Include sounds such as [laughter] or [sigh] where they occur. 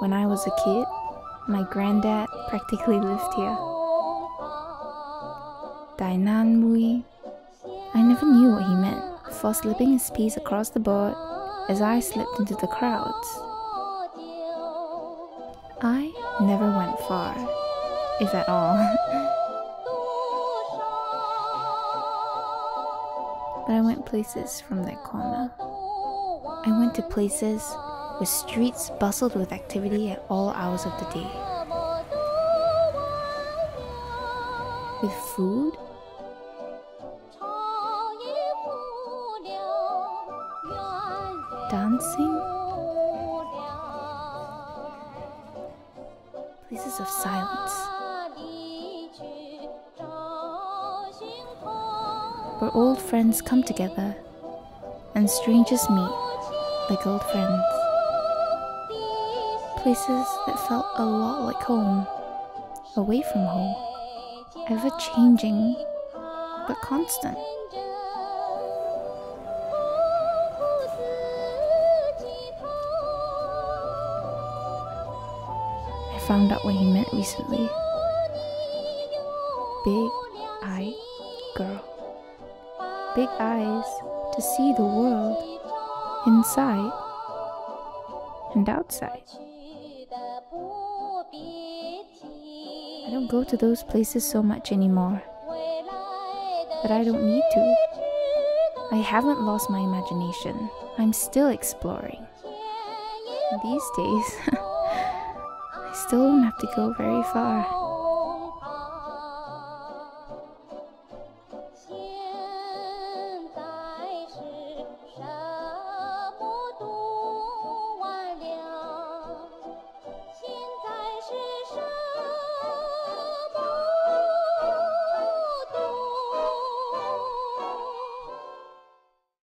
when I was a kid, my granddad practically lived here. Dainan Mui. I never knew what he meant before slipping his piece across the board as I slipped into the crowds. I never went far, if at all. [laughs] but I went places from that corner. I went to places where streets bustled with activity at all hours of the day. With food, dancing, places of silence, where old friends come together and strangers meet like old friends. Places that felt a lot like home, away from home, ever changing but constant. I found out what he meant recently. Big eye girl. Big eyes to see the world inside and outside. I don't go to those places so much anymore. But I don't need to. I haven't lost my imagination. I'm still exploring. These days, [laughs] I still don't have to go very far.